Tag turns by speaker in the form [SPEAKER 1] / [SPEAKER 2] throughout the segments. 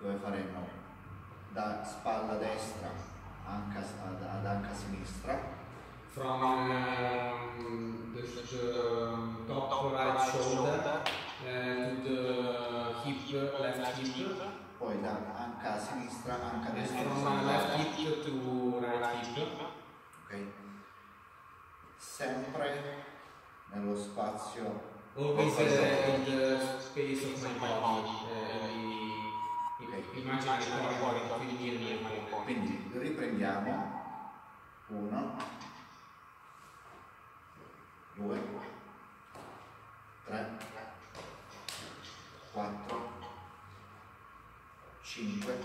[SPEAKER 1] dove faremo? Da spalla destra anca, ad, ad anca sinistra,
[SPEAKER 2] from um, the, the top right shoulder uh, to the hip, left hip,
[SPEAKER 1] poi da anca sinistra, anca destra,
[SPEAKER 2] from left hip to right hip.
[SPEAKER 1] ok? Sempre nello spazio
[SPEAKER 2] Always uh, in the space of my body, uh, corridor between me and my body.
[SPEAKER 1] Quindi riprendiamo. Uno, due, tre, quattro, cinque,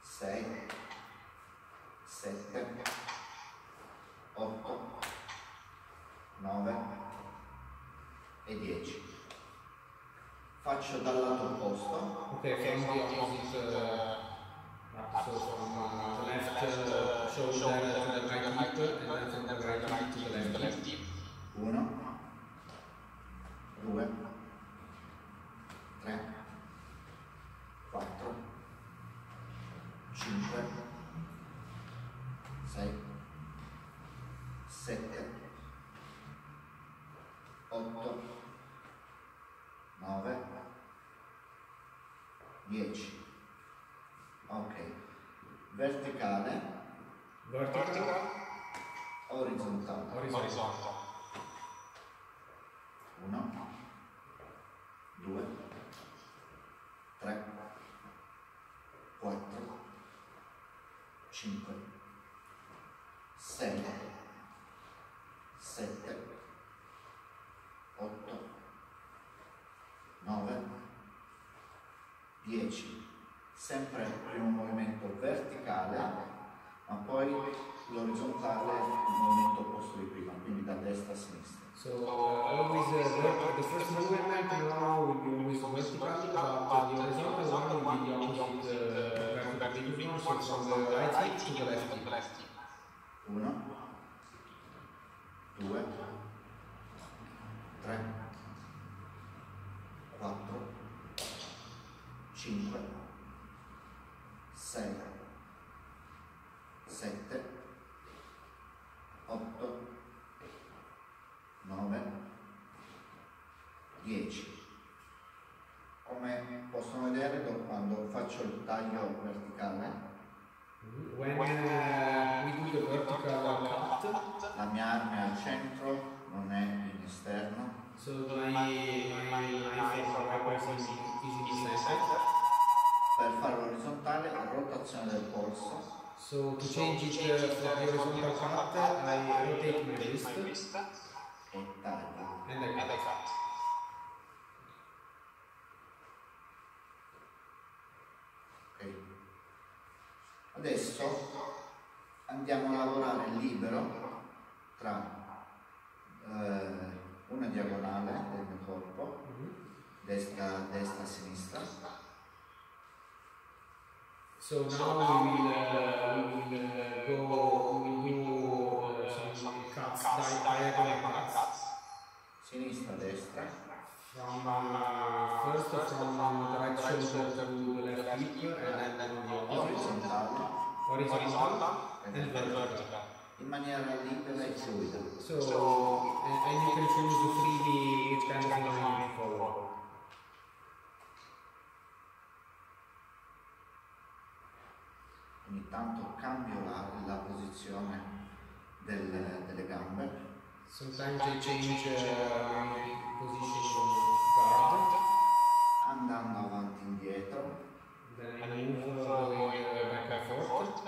[SPEAKER 1] sei, sette, otto, nove. E dieci. Faccio dal lato opposto.
[SPEAKER 2] Okay, from the opposite, uh, so from uh, left uh, shoulder to the right hip, and then from the right hip to the left.
[SPEAKER 1] Uno, due, 5, 6, 7, 8, 9, 10, sempre in un movimento verticale, ma poi l'orizzontale in un movimento opposto di prima, quindi da destra a sinistra.
[SPEAKER 2] So uh, always uh, the first movement now will be always vertical, but the horizontal one will be the opposite. Uh, vertical movement, so from the right hip to the left hip.
[SPEAKER 1] Uno, due, tre, quattro, cinque, sei,
[SPEAKER 2] the horizontal cut, I rotate my wrist and I cut.
[SPEAKER 1] Ok. Adesso andiamo a lavorare libero tra eh, una diagonale del mio corpo,
[SPEAKER 2] Mhm.
[SPEAKER 1] destra, destra, sinistra,
[SPEAKER 2] So now we will, uh, we will uh, go, we will do uh, some cuts, di- diagonal cuts.
[SPEAKER 1] Sinistra, destra,
[SPEAKER 2] From uh, first from the right shoulder to the left hip and then on the horizontal
[SPEAKER 1] e
[SPEAKER 2] and vertical.
[SPEAKER 1] in maniera libera e fluida.
[SPEAKER 2] So,
[SPEAKER 1] Ogni tanto cambio la, la posizione del- delle gambe,
[SPEAKER 2] Sometimes I change uh, my position of guard,
[SPEAKER 1] andando avanti e indietro,
[SPEAKER 2] then I move uh, going uh, back and forth.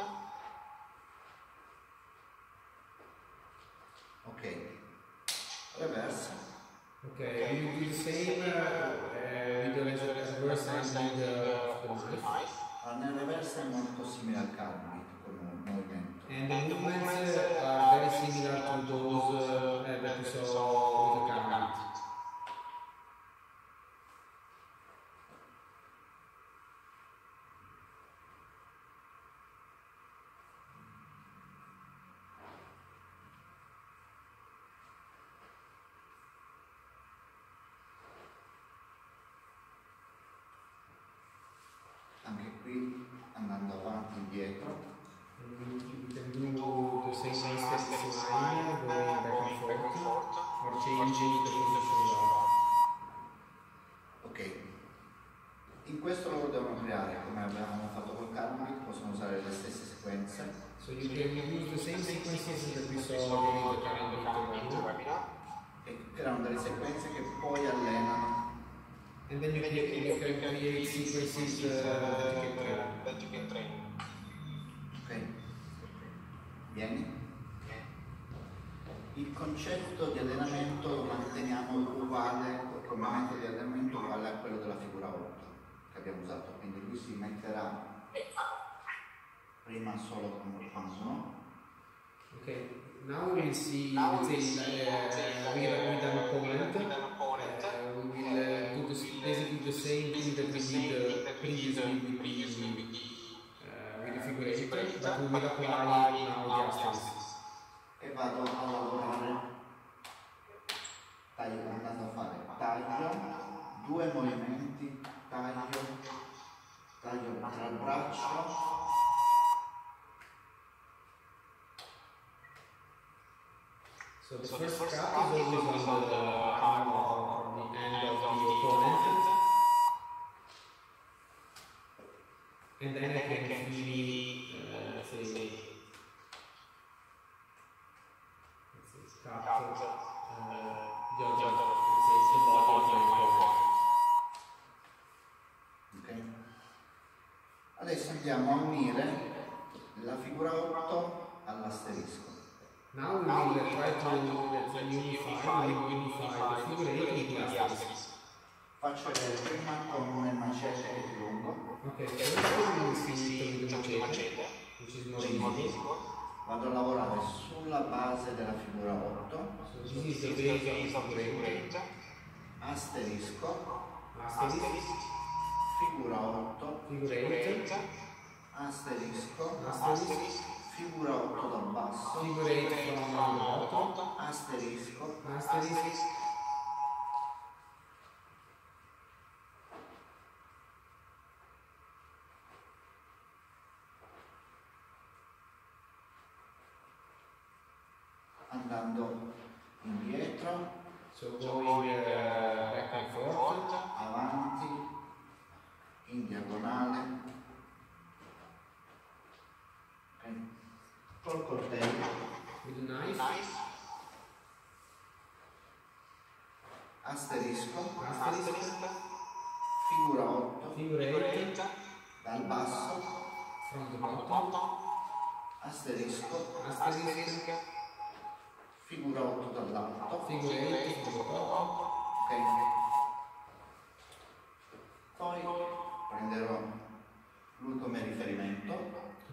[SPEAKER 1] ok, reverse,
[SPEAKER 2] Okay, we will do the same uh, uh, with the reverse end uh, of the knife.
[SPEAKER 1] allora, nel reverse è molto simile al carbonite come movimento.
[SPEAKER 2] And the movements are very similar to those uh, uh, that we saw with the camera.
[SPEAKER 1] Anche qui andando avanti e indietro,
[SPEAKER 2] And we, we can do the same step line, going back and forth, or changing the position of
[SPEAKER 1] ok. In questo loro devono creare, come abbiamo fatto col carbonite, possono usare le stesse sequenze,
[SPEAKER 2] So you can use the same sequences that we saw during the Carambit webinar,
[SPEAKER 1] e creano delle sequenze che poi allenano
[SPEAKER 2] and then you can, you can create sequences uh, that you can train.
[SPEAKER 1] Ok? Vieni. Il concetto di allenamento lo manteniamo uguale, come metodo di allenamento uguale a quello della figura 8 che abbiamo usato, quindi lui si metterà prima solo con uno,
[SPEAKER 2] Okay, now we will see, let's say, uh, with, with an opponent, uh, we will uh, do this, basically the same thing that we did uh, previously with the, uh, with the eight, but we will apply now the asterisk.
[SPEAKER 1] e vado a lavorare taglio, andando a fare taglio, due movimenti, taglio, taglio tra il braccio,
[SPEAKER 2] So the first cut is always on the arm or the end of the opponent, and then I can freely, uh, let's say, let's say, cut uh, the other, let's say, the body of the opponent.
[SPEAKER 1] ok? Adesso andiamo a unire la figura 8 all'asterisco.
[SPEAKER 2] Now we will try to let's say, unify, we will unify the figure eight with the asterisk.
[SPEAKER 1] Faccio vedere prima con il macete che è più lungo,
[SPEAKER 2] Okay, so first we will see it with the machete, which is more easy.
[SPEAKER 1] vado a lavorare sulla base della figura 8,
[SPEAKER 2] So this eight.
[SPEAKER 1] asterisco,
[SPEAKER 2] Asterisk,
[SPEAKER 1] figura 8,
[SPEAKER 2] figure eight,
[SPEAKER 1] asterisco,
[SPEAKER 2] asterisk,
[SPEAKER 1] figura 8 dal basso,
[SPEAKER 2] figure eight from the bottom,
[SPEAKER 1] asterisco,
[SPEAKER 2] asterisk,
[SPEAKER 1] andando indietro,
[SPEAKER 2] so going uh, back and forth,
[SPEAKER 1] avanti, in diagonale, ok? Col coltello,
[SPEAKER 2] with a knife,
[SPEAKER 1] asterisco,
[SPEAKER 2] asterisk,
[SPEAKER 1] figura 8,
[SPEAKER 2] figure eight
[SPEAKER 1] dal basso,
[SPEAKER 2] from the bottom,
[SPEAKER 1] asterisco,
[SPEAKER 2] asterisk,
[SPEAKER 1] figura 8 dall'alto,
[SPEAKER 2] eight from the top,
[SPEAKER 1] ok? Poi prenderò lui come riferimento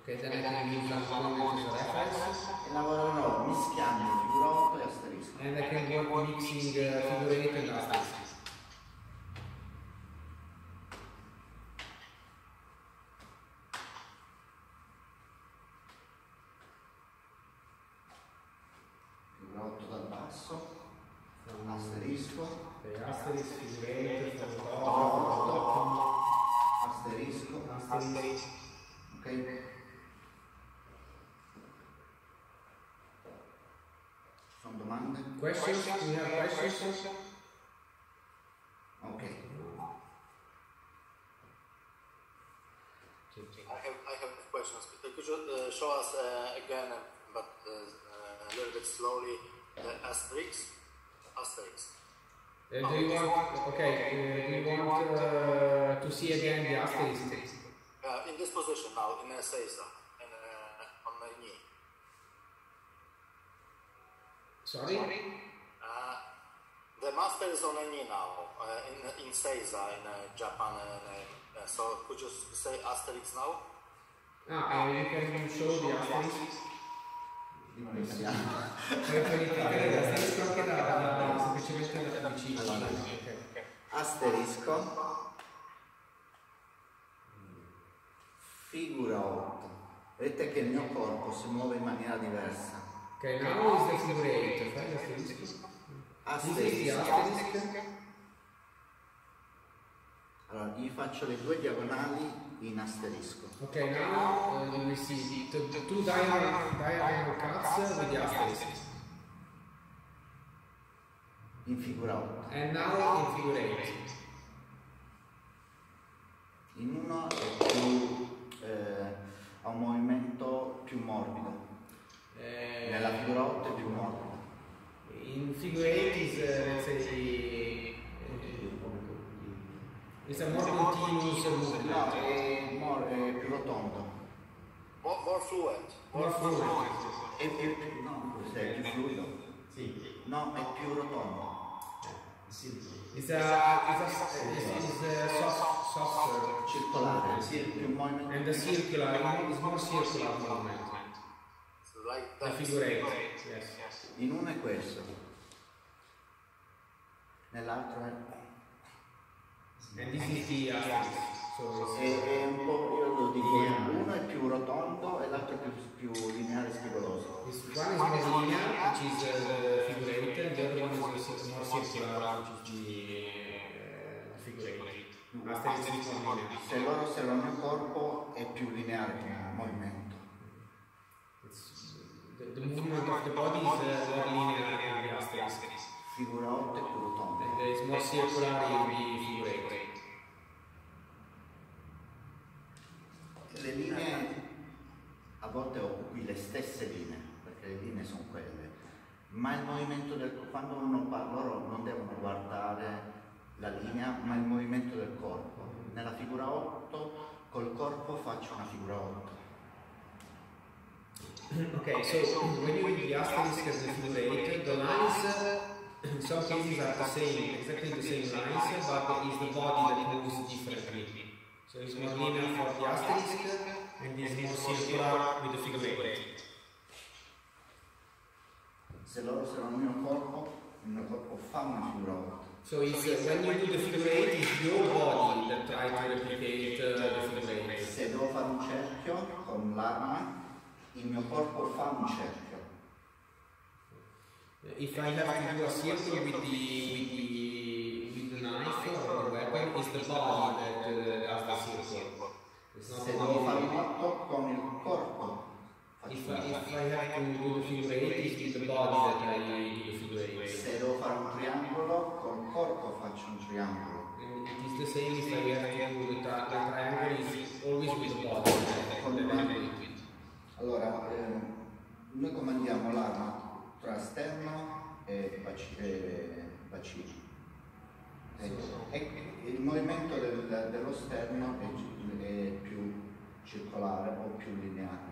[SPEAKER 2] okay, then I can use that opponent as a reference,
[SPEAKER 1] e lavorerò mischiando figura 8 e asterisco.
[SPEAKER 2] and I can work mixing uh, figure eight and asterisk. Asterisk? Asterisk.
[SPEAKER 3] Uh,
[SPEAKER 2] do you want, okay, uh, do you want uh, to see again the asterisk?
[SPEAKER 3] Uh, in this position now, in a seiza, uh, on my knee.
[SPEAKER 2] Sorry?
[SPEAKER 3] Uh, the master is on a knee now, uh, in, in seiza, in uh, Japan. Uh, uh, so could you say asterisk now?
[SPEAKER 2] Ah, uh, you can show the asterisk.
[SPEAKER 1] Dico in italiano.
[SPEAKER 2] L'asterisco anche da, semplicemente.
[SPEAKER 1] Allora.
[SPEAKER 2] Ok.
[SPEAKER 1] Asterisco. Figura 8. Vedete che il mio corpo si muove in maniera diversa.
[SPEAKER 2] Ok, now is the figure 8. Fai l'asterisco.
[SPEAKER 1] Asterisco.
[SPEAKER 2] asterisk.
[SPEAKER 1] Allora, gli faccio le due diagonali in asterisco.
[SPEAKER 2] Ok, now uh, we see the, the two diagonal, diagonal cuts with the asterisk.
[SPEAKER 1] In figura 8.
[SPEAKER 2] And now in figure 8.
[SPEAKER 1] In uno è più, eh, ha un movimento più morbido. Nella
[SPEAKER 2] Uh,
[SPEAKER 1] figura 8 è più morbido.
[SPEAKER 2] in figure 8 is, uh, let's say, uh, it's a more continuous
[SPEAKER 1] No,
[SPEAKER 2] movement.
[SPEAKER 1] è, mor- è più rotondo.
[SPEAKER 3] More, more fluent.
[SPEAKER 2] More fluid.
[SPEAKER 1] È, è più, no, cos'è? È più fluido? Sì. No, è più rotondo.
[SPEAKER 2] It's a, it's a, it's, it's a soft, softer.
[SPEAKER 1] Circolare, sì, più movimento.
[SPEAKER 2] And the circular, is more circular movement. Figure 8, yes.
[SPEAKER 1] In uno è questo. Nell'altro è...
[SPEAKER 2] And this is the asterisk. So
[SPEAKER 1] È, un po', io lo dico, uno è più rotondo e l'altro è più, più lineare e spigoloso.
[SPEAKER 2] this one is more linear, which is uh, the figure 8, and the other one is more circular, which is the figure 8. Asterisk is more linear.
[SPEAKER 1] Se loro osservano il mio corpo è più lineare come movimento.
[SPEAKER 2] The, the movement of the body is uh, more linear.
[SPEAKER 1] Figura 8 è più rotonda.
[SPEAKER 2] There is more circular in the figure 8.
[SPEAKER 1] Le linee a volte occupi le stesse linee, perché le linee sono quelle, ma il movimento del quando uno parla, loro non devono guardare la linea, ma il movimento del corpo. Nella figura 8 col corpo faccio una figura 8.
[SPEAKER 2] Okay, so when you read the asterisk as the figure 8, the lines in some cases are the same, exactly the same lines, but it's the body that moves differently. So it's more linear for the asterisk and it's more circular with the figure 8.
[SPEAKER 1] Se loro osservano il mio corpo, il mio corpo fa una figura 8.
[SPEAKER 2] So it's, uh, when you do the figure 8, it's your body that try to replicate uh, the figure 8.
[SPEAKER 1] Se devo fare un cerchio con l'arma, il mio corpo fa un cerchio.
[SPEAKER 2] If I have to do a circle with the, with the, with the knife weapon, it's the body that uh, does the circle. It's not
[SPEAKER 1] Se devo fare un. 8 con il corpo, faccio
[SPEAKER 2] If,
[SPEAKER 1] un
[SPEAKER 2] I- if
[SPEAKER 1] otto.
[SPEAKER 2] I have to do the figure 8, it's with the body that I do the figure 8.
[SPEAKER 1] Se devo fare un triangolo, col corpo faccio un triangolo.
[SPEAKER 2] And it is the same if I have to do the, tri- the triangle, is always with the body that,
[SPEAKER 1] Con
[SPEAKER 2] that
[SPEAKER 1] le
[SPEAKER 2] I do
[SPEAKER 1] mani.
[SPEAKER 2] it with.
[SPEAKER 1] Allora, eh, noi comandiamo l'arma tra baci- e bacino. E, il movimento del- dello sterno è, è più circolare o più lineare.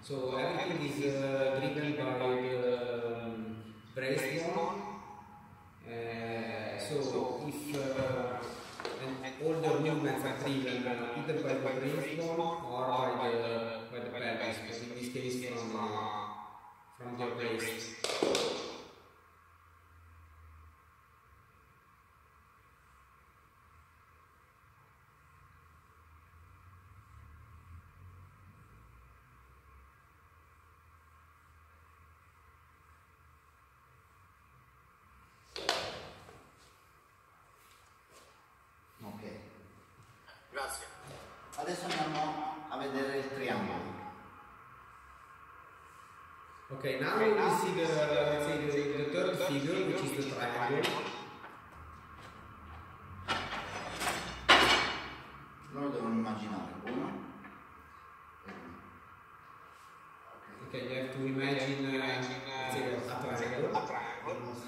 [SPEAKER 2] So everything is uh, driven by the um, breastbone. Uh, so if uh, and all the movements are driven either by the breastbone or by the by the pelvis, in this case from uh, from your waist.
[SPEAKER 3] Grazie.
[SPEAKER 1] Adesso andiamo a vedere il triangolo.
[SPEAKER 2] Okay, now we see the, say the, the third figure, which is the triangle.
[SPEAKER 1] Loro devono immaginare uno.
[SPEAKER 2] Okay, you have to imagine, uh, let's say a triangle.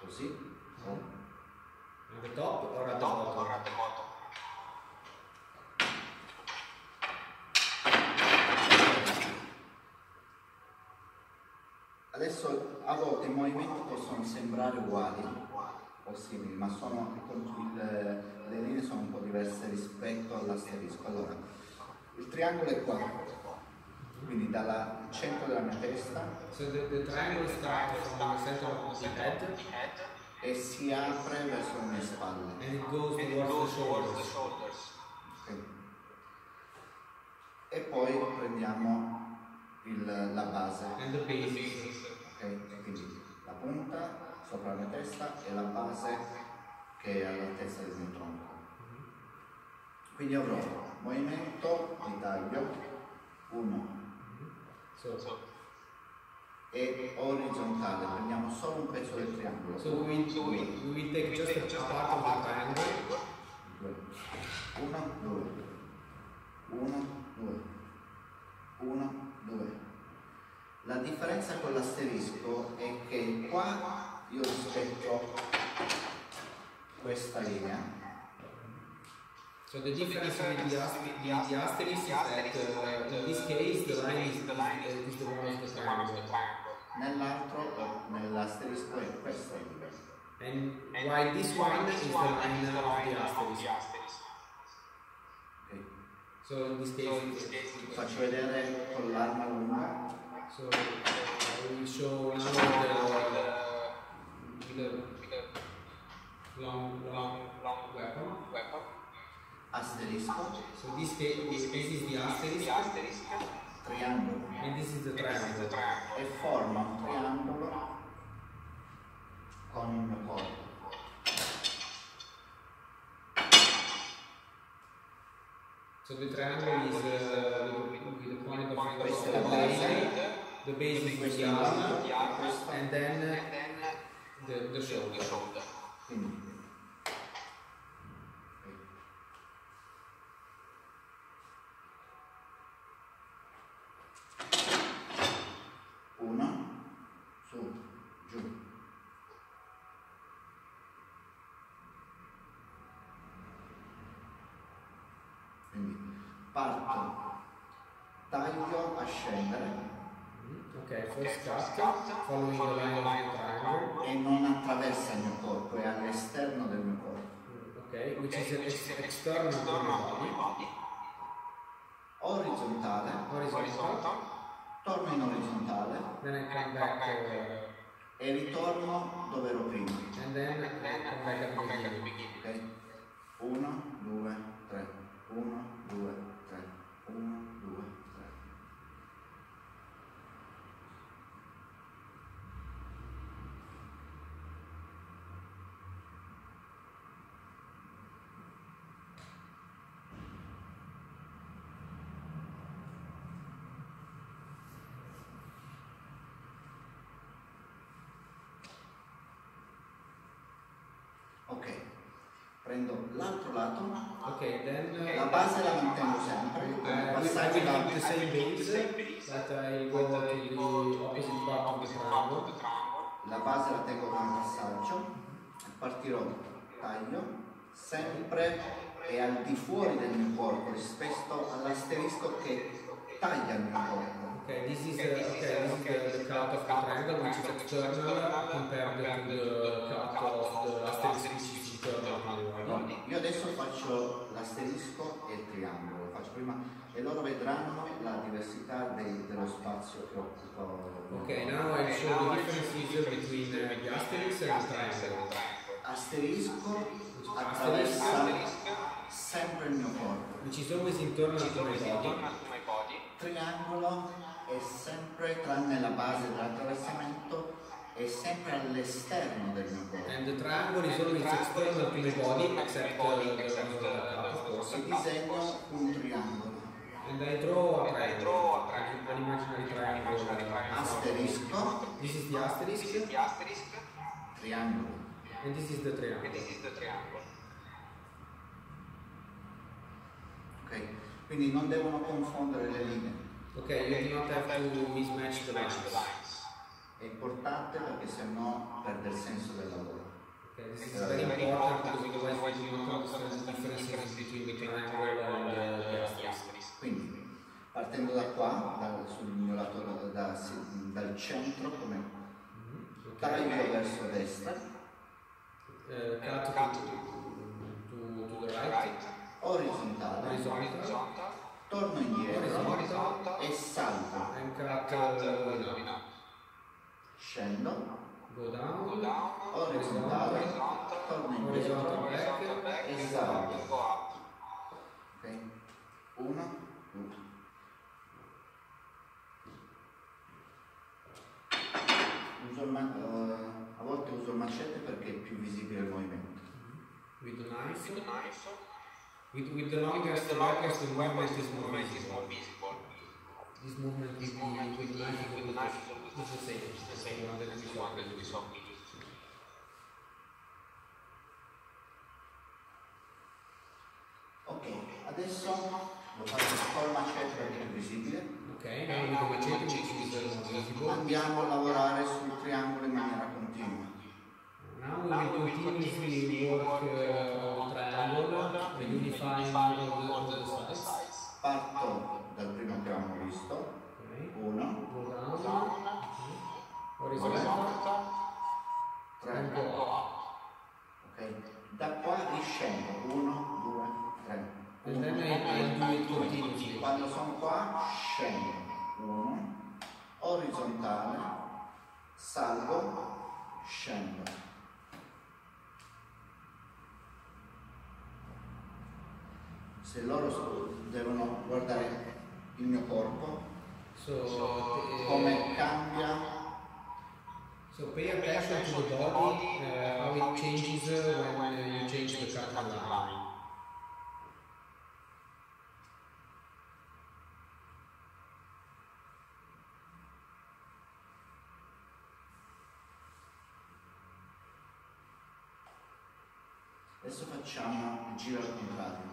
[SPEAKER 1] Così. Oh.
[SPEAKER 2] At the top or at the bottom?
[SPEAKER 1] Adesso a volte i movimenti possono sembrare uguali o simili, ma sono, il- le linee sono un po' diverse rispetto all'asterisco. Allora, il triangolo è qua, quindi dal centro della mia testa
[SPEAKER 2] So the, the triangle starts from the center of the head
[SPEAKER 1] e si apre verso le mie spalle.
[SPEAKER 2] and it goes towards the shoulders.
[SPEAKER 1] Ok. E poi prendiamo il- la base.
[SPEAKER 2] And the bases.
[SPEAKER 1] Ok, quindi la punta sopra la testa e la base che è all'altezza del mio tronco. Quindi avrò movimento di taglio 1
[SPEAKER 2] So,
[SPEAKER 1] e orizzontale, prendiamo solo un pezzo del triangolo.
[SPEAKER 2] so we will, we we take just a part of the triangle.
[SPEAKER 1] 1, 2, 1, 2, 1, 2. La differenza con l'asterisco è che qua io rispetto questa linea
[SPEAKER 2] So the difference with the, ast- with the asterisk is that uh, in this case the line is, is, is the one of the triangle.
[SPEAKER 1] nell'altro nell'asterisco è questa linea.
[SPEAKER 2] And while this one is the line of the asterisk.
[SPEAKER 1] ok?
[SPEAKER 2] So in this case,
[SPEAKER 1] Faccio vedere con l'arma lunga.
[SPEAKER 2] so I will show now the, with the long, long, long weapon.
[SPEAKER 1] Asterisco,
[SPEAKER 2] So this case, this is the asterisk,
[SPEAKER 1] triangolo.
[SPEAKER 2] And this is the triangle.
[SPEAKER 1] e forma un triangolo con il mio corpo.
[SPEAKER 2] So the triangle is uh, the point of the base, the base is the arm, and then the, the shoulder.
[SPEAKER 1] quindi uno su giù quindi parto taglio a scendere
[SPEAKER 2] Okay, first cut, following the line of the triangle.
[SPEAKER 1] e non attraversa il mio corpo è all'esterno del mio corpo
[SPEAKER 2] Okay, which is ex- external to the body.
[SPEAKER 1] orizzontale
[SPEAKER 2] Horizontal.
[SPEAKER 1] torno in orizzontale
[SPEAKER 2] Then I come back uh,
[SPEAKER 1] e ritorno dove ero prima.
[SPEAKER 2] and then I come back at the beginning.
[SPEAKER 1] Ok? 1, 2, 3, 1, 2, 3, 1, 2, 3. Ok, prendo l'altro lato,
[SPEAKER 2] Okay, then
[SPEAKER 1] la
[SPEAKER 2] uh,
[SPEAKER 1] base la mantengo sempre,
[SPEAKER 2] will, I
[SPEAKER 1] passaggio da
[SPEAKER 2] the same base, but I go to the opposite part of the triangle.
[SPEAKER 1] La base la tengo come passaggio, partirò, taglio, sempre e al di fuori del mio corpo rispetto all'asterisco che taglia il mio corpo.
[SPEAKER 2] Okay, this is uh, okay. This is the, the cut of the triangle, which is external compared to the cut of the asterisk,
[SPEAKER 1] Io adesso faccio l'asterisco e il triangolo, lo faccio prima e loro vedranno la diversità dei- dello spazio che occupo.
[SPEAKER 2] Okay, now I show the differences between the asterisk and the triangle.
[SPEAKER 1] Asterisco attraversa sempre il mio corpo.
[SPEAKER 2] which is always internal to my body.
[SPEAKER 1] Triangolo è sempre tranne la base dell'attraversamento è sempre all'esterno del mio corpo.
[SPEAKER 2] And the triangle is always external to the body, except uh, the the-.
[SPEAKER 1] E disegno un triangolo.
[SPEAKER 2] And I draw a triangle, an imaginary triangle.
[SPEAKER 1] Asterisco,
[SPEAKER 2] This is the asterisk,
[SPEAKER 1] triangolo.
[SPEAKER 2] and this is the triangle.
[SPEAKER 1] Ok? Quindi non devono confondere le linee.
[SPEAKER 2] Okay, you do not have to mismatch the lines.
[SPEAKER 1] È importante perché sennò perde il senso del lavoro.
[SPEAKER 2] Between the triangle and uh, the asterisk.
[SPEAKER 1] Quindi, partendo da qua, da- sul mio lato da- dal centro, come
[SPEAKER 2] Mhm,
[SPEAKER 1] taglio
[SPEAKER 2] Okay.
[SPEAKER 1] verso destra,
[SPEAKER 2] Uh, cut to, to, to the right,
[SPEAKER 1] orizzontale, torno indietro e
[SPEAKER 2] cut uh,
[SPEAKER 1] Scendo,
[SPEAKER 2] go down,
[SPEAKER 1] orizzontale, torno indietro
[SPEAKER 2] horizontal back,
[SPEAKER 1] e salgo. Ok? Uno, due. Uso il ma- eh, a volte uso il macete perché è più visibile il movimento.
[SPEAKER 2] with the knife. With, with the longest, the longest the movement is more visible. This movement with the, with the knife is the same. It's the same one that we saw.
[SPEAKER 1] Ok, adesso lo faccio col macete perché è più visibile.
[SPEAKER 2] Uh, more visible.
[SPEAKER 1] Andiamo a lavorare sul triangolo in maniera continua.
[SPEAKER 2] Now we will continuously work uh, on the triangle, uh, unifying all the, all the sides.
[SPEAKER 1] Parto dal primo che abbiamo visto.
[SPEAKER 2] Okay,
[SPEAKER 1] Uno,
[SPEAKER 2] go down, horizontal, and
[SPEAKER 1] tre, ok? Da qua riscendo. Uno, due, tre.
[SPEAKER 2] And then
[SPEAKER 1] Uno,
[SPEAKER 2] I, I do it continuously.
[SPEAKER 1] Quando sono qua scendo. Uno, orizzontale, salgo, scendo. Se loro so- devono guardare il mio corpo,
[SPEAKER 2] So, uh,
[SPEAKER 1] come cambia,
[SPEAKER 2] so pay attention to the body, uh, how it changes uh, when uh, you change the cutting line.
[SPEAKER 1] Adesso facciamo il giro al contrario.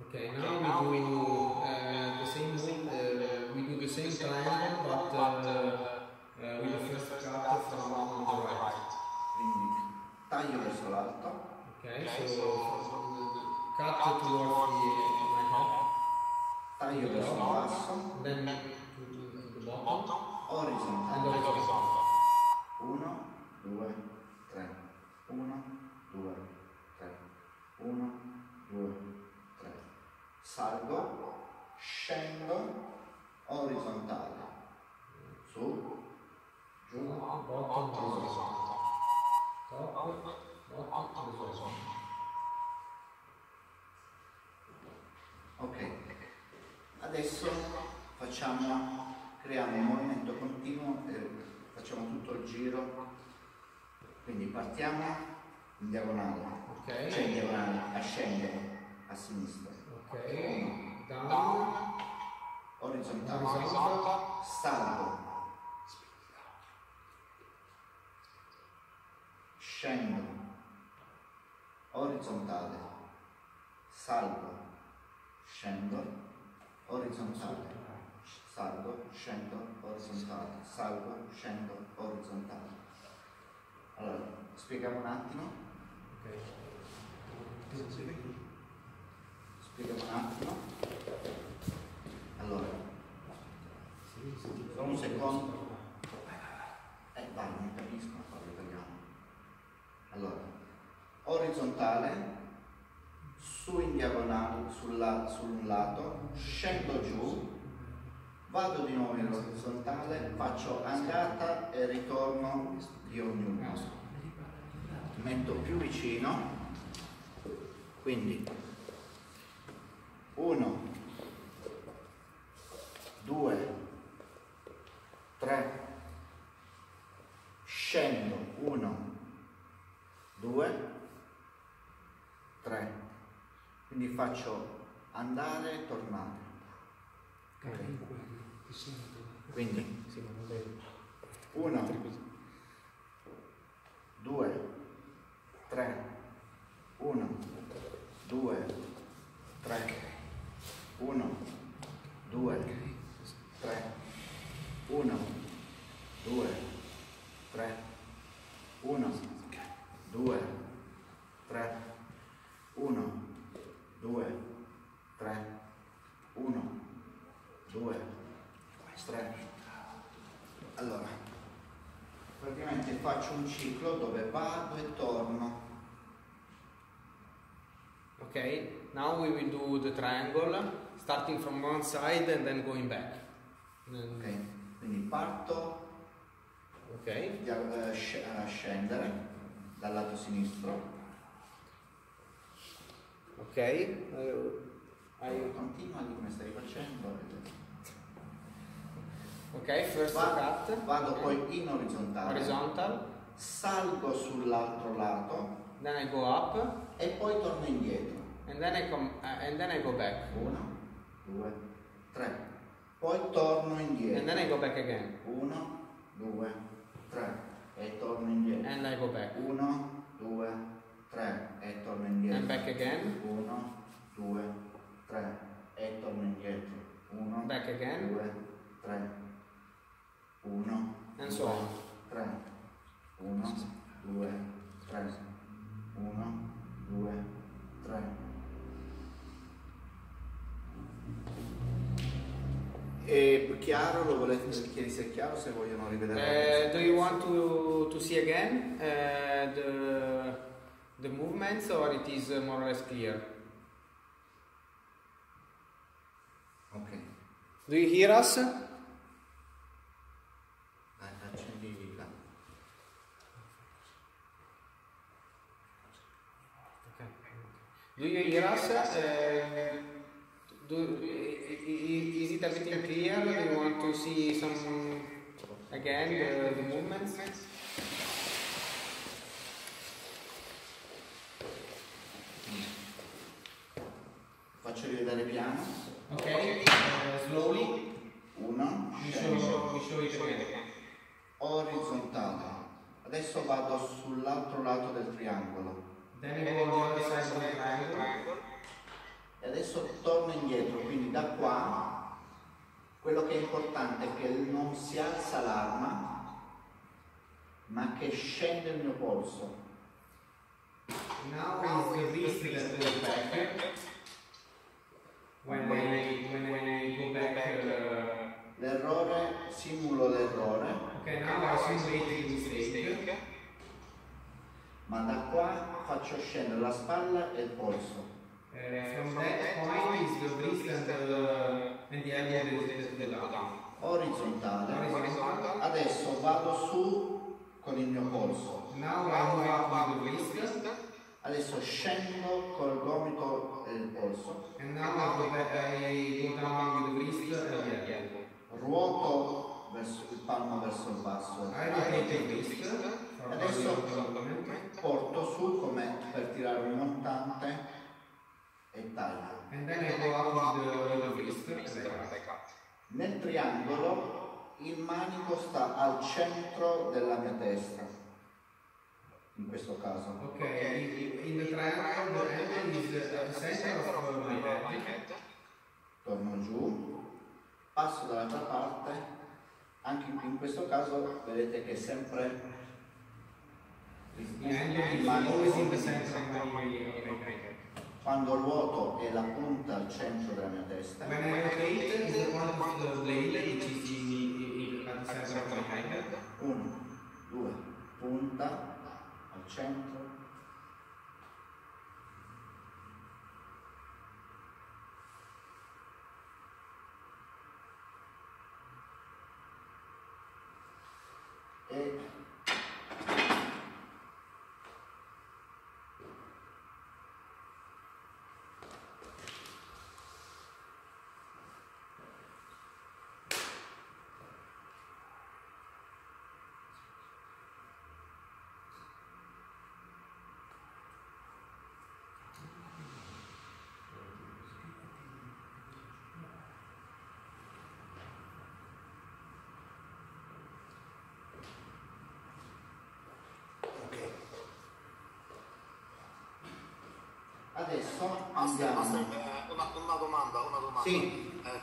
[SPEAKER 2] Ok, now we do uh, the same move, uh, we do the same triangle but uh, uh with the first cut from on the right.
[SPEAKER 1] Quindi taglio verso l'alto.
[SPEAKER 2] Ok, so cut towards the my head.
[SPEAKER 1] Taglio verso il basso.
[SPEAKER 2] Then to the bottom. Orizzontale. And
[SPEAKER 1] orizzontale. 1, 2, 3. 1, 2, 3. 1, 2, 3. Salgo, scendo, orizzontale. Su, giù,
[SPEAKER 2] orizzontale.
[SPEAKER 1] Ok, adesso facciamo, creiamo un movimento continuo e facciamo tutto il giro. Quindi partiamo in diagonale.
[SPEAKER 2] Okay,
[SPEAKER 1] diagonale, a scendere a sinistra.
[SPEAKER 2] okay, down,
[SPEAKER 1] Orizzontale.
[SPEAKER 2] horizontal,
[SPEAKER 1] Salgo. Scendo. Orizzontale. Salgo. Scendo. Orizzontale. Salgo, scendo, orizzontale. Salgo, scendo, orizzontale. Allora, spieghiamo un attimo.
[SPEAKER 2] okay.
[SPEAKER 1] Spieghiamo un attimo. Allora, un secondo. Eh dai, non capisco, parlo italiano. Allora, orizzontale, su in diagonale, sul, la- su un lato, scendo giù, vado di nuovo in orizzontale, faccio andata e ritorno di ognuno. Metto più vicino, quindi 1, 2, 3, scendo 1, 2, 3. Quindi faccio andare e tornare. Okay. Quindi 1, 2, 3, 1, due, tre, uno, due, tre, uno, due, tre, uno, due, tre, uno, due, tre, uno, due, tre. Allora, praticamente faccio un ciclo dove vado e torno.
[SPEAKER 2] Okay, now we will do the triangle, starting from one side and then going back.
[SPEAKER 1] Ok, quindi parto
[SPEAKER 2] Ok,
[SPEAKER 1] di a sc- a scendere dal lato sinistro,
[SPEAKER 2] ok. eh, I-
[SPEAKER 1] continua di come stai facendo.
[SPEAKER 2] ok, first
[SPEAKER 1] Va-
[SPEAKER 2] cut.
[SPEAKER 1] vado
[SPEAKER 2] ok.
[SPEAKER 1] poi in orizzontale,
[SPEAKER 2] horizontal,
[SPEAKER 1] salgo sull'altro lato
[SPEAKER 2] then I go up,
[SPEAKER 1] e poi torno indietro.
[SPEAKER 2] and then I come, uh, and then I go back,
[SPEAKER 1] Uno, due, tre. Poi torno indietro.
[SPEAKER 2] and then I go back again,
[SPEAKER 1] Uno, due, tre. E torno indietro.
[SPEAKER 2] and I go back,
[SPEAKER 1] Uno, due, tre. E torno indietro.
[SPEAKER 2] and back again,
[SPEAKER 1] Uno, due, tre. E torno indietro. Uno,
[SPEAKER 2] back again,
[SPEAKER 1] due, tre. Uno,
[SPEAKER 2] and
[SPEAKER 1] due,
[SPEAKER 2] so on.
[SPEAKER 1] tre. Uno, due, tre. Uno, due, tre. È chiaro? Lo volete chiedere se è chiaro? Se vogliono rivedere
[SPEAKER 2] Uh, do you want to, to see again uh, the, the movements or it is more or less clear?
[SPEAKER 1] Ok.
[SPEAKER 2] Do you hear us? Do you hear us? Uh, do, is it everything clear? Do you want to see some again the, the movements?
[SPEAKER 1] Faccio rivedere piano.
[SPEAKER 2] Okay, uh, slowly.
[SPEAKER 1] Uno, scendo.
[SPEAKER 2] show, we show
[SPEAKER 1] orizzontale. Adesso vado sull'altro lato del triangolo.
[SPEAKER 2] Other side of the triangle.
[SPEAKER 1] E adesso torno indietro, quindi da qua quello che è importante è che non si alza l'arma, ma che scende il mio polso.
[SPEAKER 2] Now is the wrist that goes back. When I, when I go back, uh,
[SPEAKER 1] L'errore, simulo l'errore,
[SPEAKER 2] okay, now I simulate the mistake.
[SPEAKER 1] Ma da qua faccio scendere la spalla e il polso.
[SPEAKER 2] From that point is the wrist and the, the elbow.
[SPEAKER 1] Orizzontale. Adesso vado su con il mio polso.
[SPEAKER 2] Now I up with the wrist,
[SPEAKER 1] Adesso scendo col gomito e il polso.
[SPEAKER 2] and now I go back, I go down with the wrist and the elbow.
[SPEAKER 1] Ruoto verso il palmo verso il basso.
[SPEAKER 2] I rotate the wrist
[SPEAKER 1] Adesso su come per tirare un montante e taglio.
[SPEAKER 2] and then I go up with the, with the wrist and I cut.
[SPEAKER 1] Nel triangolo il manico sta al centro della mia testa, in questo caso.
[SPEAKER 2] Okay, in the triangle, the angle is at the center of my head.
[SPEAKER 1] Torno giù, passo dall'altra parte, anche in- in questo caso vedete che è sempre il,
[SPEAKER 2] The angle
[SPEAKER 1] il
[SPEAKER 2] is
[SPEAKER 1] manico
[SPEAKER 2] always in the center of my, of my head.
[SPEAKER 1] Quando ruoto è la punta al centro della mia testa.
[SPEAKER 2] When I rotate, is point of the blade which is in, at the center of my head.
[SPEAKER 1] Uno, due, punta al centro. E Adesso
[SPEAKER 3] Master,
[SPEAKER 1] andiamo.
[SPEAKER 3] master, eh, una, una domanda, una domanda.
[SPEAKER 1] Sì.
[SPEAKER 3] Eh,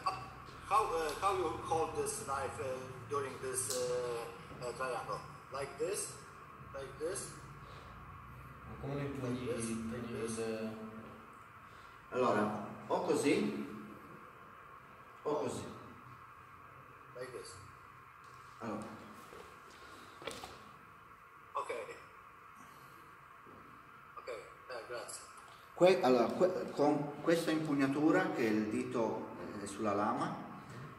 [SPEAKER 3] how, uh, how you hold this knife uh, during this uh, uh, triangle? Like this? Like this?
[SPEAKER 2] Come lo impugni il...
[SPEAKER 1] Allora, o così o così.
[SPEAKER 3] Like this.
[SPEAKER 1] Allora,
[SPEAKER 3] Ok. Ok, eh, grazie.
[SPEAKER 1] Que- allora, que- con questa impugnatura che il dito è sulla lama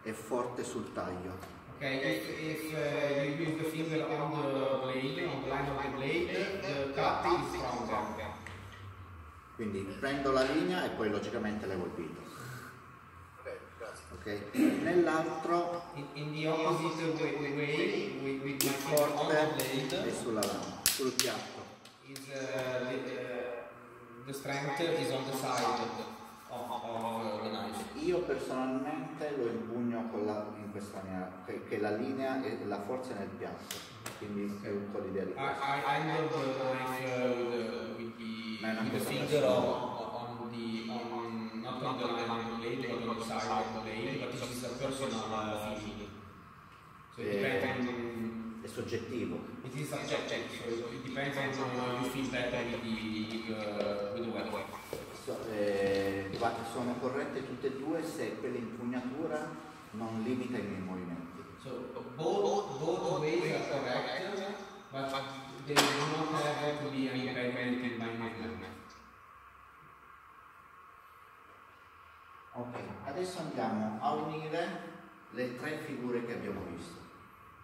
[SPEAKER 1] è forte sul taglio.
[SPEAKER 2] Okay, if, if uh, you use the finger on the blade, on the line of the blade, the cut is stronger.
[SPEAKER 1] Quindi prendo la linea e poi logicamente levo il dito.
[SPEAKER 3] Ok, grazie.
[SPEAKER 1] Ok? Nell'altro
[SPEAKER 2] In, in the opposite way, way with, with my finger on the
[SPEAKER 1] forte è
[SPEAKER 2] blade,
[SPEAKER 1] sulla lama, sul piatto.
[SPEAKER 2] is uh, the, uh, the strength is on the side of, of the knife.
[SPEAKER 1] Io personalmente lo impugno con la, in questa maniera, che, che la linea e la forza è nel piatto, quindi è un po' l'idea di questo.
[SPEAKER 2] I, I know the knife uh, with, the, with, the, with finger
[SPEAKER 1] personale.
[SPEAKER 2] on, on the, on, not on the of the blade, but on the side of the blade, but this is a personal uh, feeling. So it depends on,
[SPEAKER 1] È soggettivo.
[SPEAKER 2] better with the, with, uh, with the weapon.
[SPEAKER 1] So- eh, sono corrette tutte e due se quell'impugnatura non limita i miei movimenti.
[SPEAKER 2] So both, both ways are correct, but they do not have to be in my movement.
[SPEAKER 1] Ok, adesso andiamo a unire le tre figure che abbiamo visto.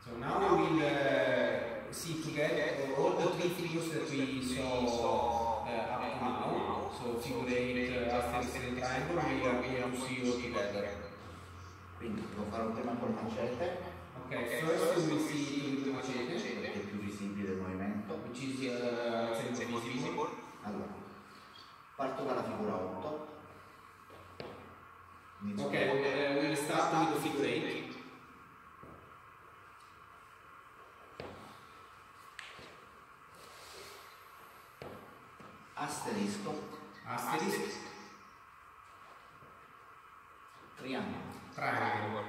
[SPEAKER 2] So now we will uh, see together all the three figures that we saw uh, up to now. So figure 8, uh, asterisk and triangle, we are going to see all together.
[SPEAKER 1] Quindi lo farò prima col macete,
[SPEAKER 2] Okay, first we will see the
[SPEAKER 1] è più visibile il movimento.
[SPEAKER 2] which is uh, let's say more visible.
[SPEAKER 1] Allora, parto dalla figura 8. Inizio
[SPEAKER 2] Okay, uh, we'll start with the figure 8.
[SPEAKER 1] asterisco,
[SPEAKER 2] Asterisk,
[SPEAKER 1] triangolo,
[SPEAKER 2] triangle.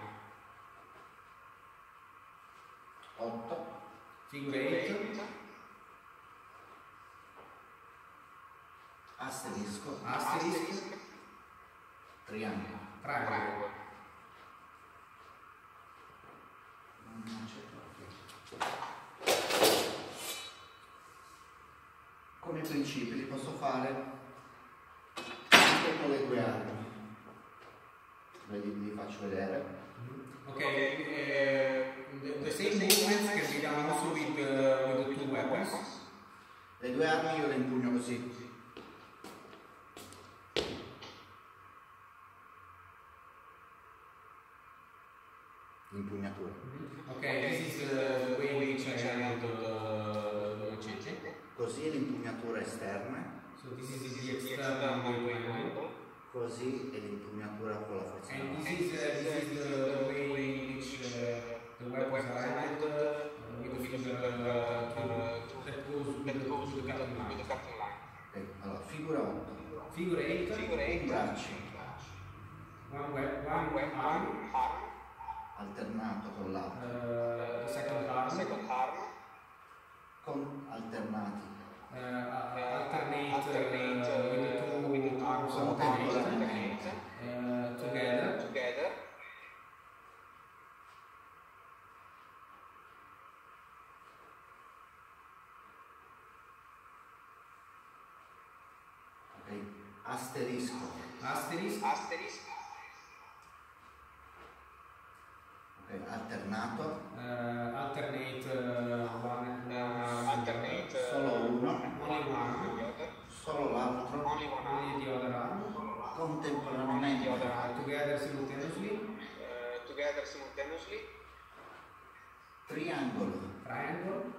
[SPEAKER 1] 8,
[SPEAKER 2] Figure 8,
[SPEAKER 1] asterisco,
[SPEAKER 2] asterisk,
[SPEAKER 1] triangolo.
[SPEAKER 2] triangle.
[SPEAKER 1] Come principi li posso fare anche con le due armi. Ve li, faccio vedere.
[SPEAKER 2] Okay, uh, the, the same movements can be done also with, uh, with the two weapons.
[SPEAKER 1] Le due armi io le impugno così. L'impugnatura.
[SPEAKER 2] Okay, this is the way in which I handle the, the machete.
[SPEAKER 1] Così è l'impugnatura esterna,
[SPEAKER 2] So this is the external way to handle.
[SPEAKER 1] così è l'impugnatura con la forza.
[SPEAKER 2] And this is, uh, this is the way in which uh, the weapons are handled uh, with the finger uh, to, that goes with the, with the cutting line.
[SPEAKER 1] Ok, Allora, figura 8.
[SPEAKER 2] Figure 8,
[SPEAKER 1] Un braccio
[SPEAKER 2] one, web, one arm,
[SPEAKER 1] alternato con l'altro,
[SPEAKER 2] uh, the second arm,
[SPEAKER 1] con alternati
[SPEAKER 2] uh, alternate uh, with the two arms alternate
[SPEAKER 1] contemporaneamente.
[SPEAKER 2] uh, together.
[SPEAKER 1] Ok, asterisco.
[SPEAKER 2] Asterisk,
[SPEAKER 1] Ok, alternato,
[SPEAKER 2] uh, alternate uh, one, uh,
[SPEAKER 1] solo uno,
[SPEAKER 2] only one,
[SPEAKER 1] solo l'altro,
[SPEAKER 2] only the other arm,
[SPEAKER 1] contemporaneamente.
[SPEAKER 2] uh, together simultaneously,
[SPEAKER 3] together simultaneously.
[SPEAKER 1] Triangolo,
[SPEAKER 2] triangle,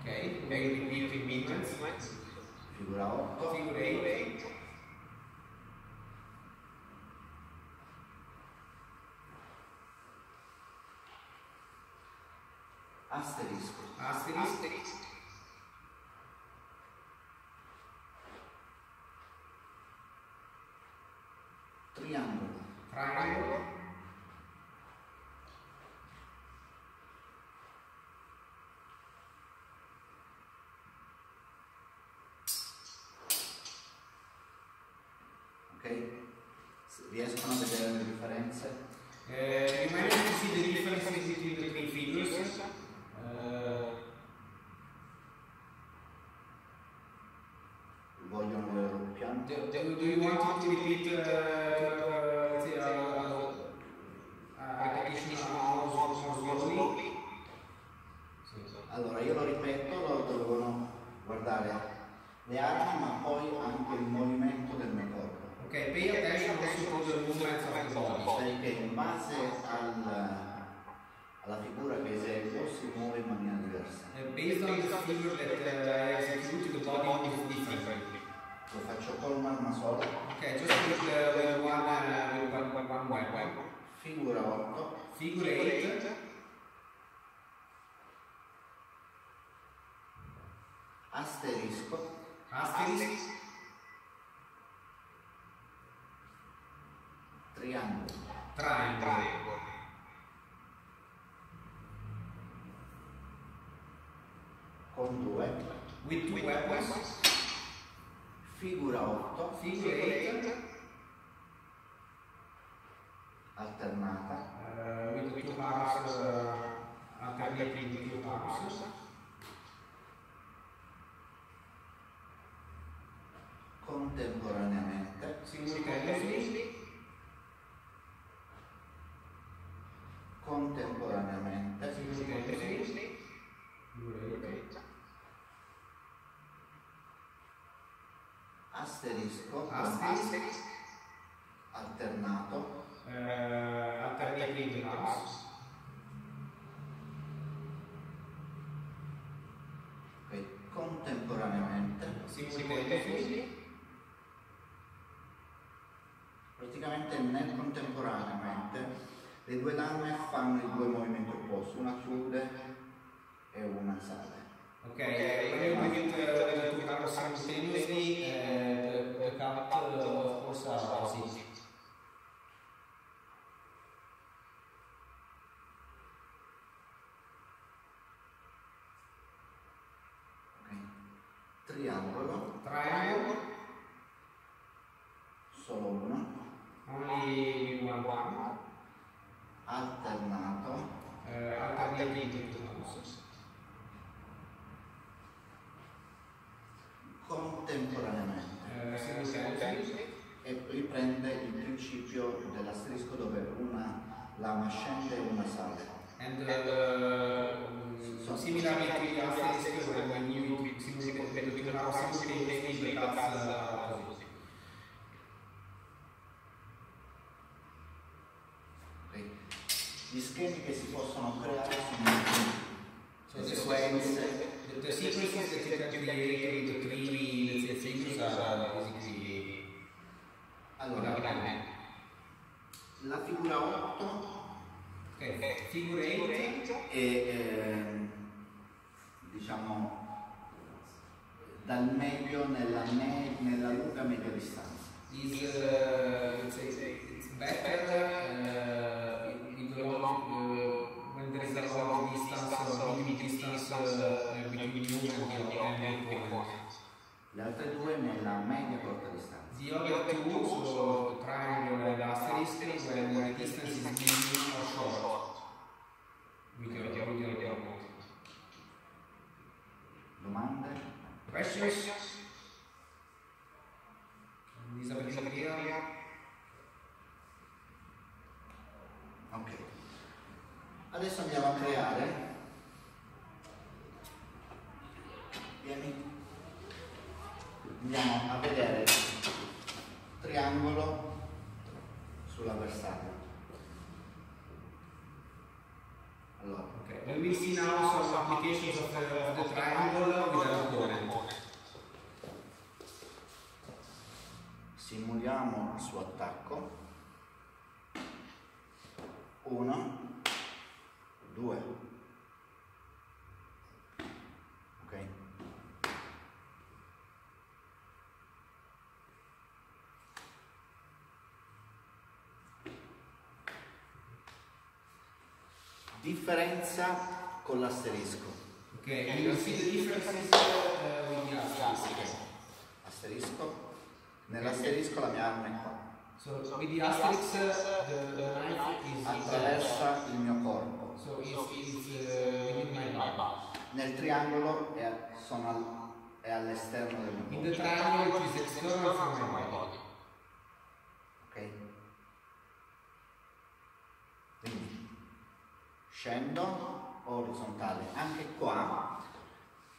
[SPEAKER 2] Okay. ok,
[SPEAKER 1] quindi
[SPEAKER 2] finito
[SPEAKER 1] figurato, figurato Riescono a vedere le differenze?
[SPEAKER 2] Eh, you manage to see the differences between the three figures.
[SPEAKER 1] Vogliono le piante.
[SPEAKER 2] Do, do, do you want to
[SPEAKER 1] figura
[SPEAKER 2] 8,
[SPEAKER 1] figura 8,
[SPEAKER 2] asterisco,
[SPEAKER 1] asterisco,
[SPEAKER 2] asterisco.
[SPEAKER 1] triangolo,
[SPEAKER 2] triangolo.
[SPEAKER 1] asterisco,
[SPEAKER 2] asterisco,
[SPEAKER 1] alternato,
[SPEAKER 2] eh, alternative mouse.
[SPEAKER 1] e Contemporaneamente,
[SPEAKER 2] simultaneamente,
[SPEAKER 1] praticamente nel contemporaneamente le due lame fanno i due movimenti opposti, una chiude e una sale. Ok, il movimento della tua simultaneamente triangolo
[SPEAKER 2] suo attacco.
[SPEAKER 1] 1 2 ok. Differenza con l'asterisco.
[SPEAKER 2] Ok, okay. differenza eh,
[SPEAKER 1] asterisco. Nell'asterisco la mia arma è qua.
[SPEAKER 2] So with the asterisk, uh, the, the knife is, is
[SPEAKER 1] Attraversa il mio corpo.
[SPEAKER 2] so it's, it's uh, my body.
[SPEAKER 1] Nel triangolo è, sono al- è all'esterno del mio
[SPEAKER 2] In the
[SPEAKER 1] corpo.
[SPEAKER 2] triangle, it is external from my body.
[SPEAKER 1] Ok? Quindi scendo orizzontale. Anche qua,